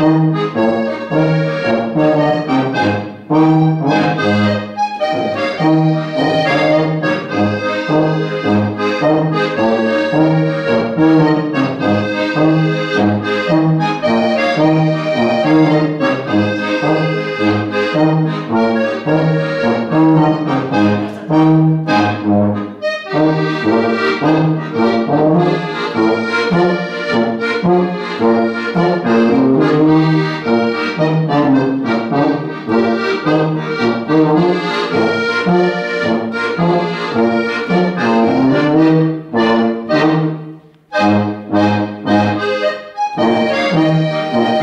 Oh.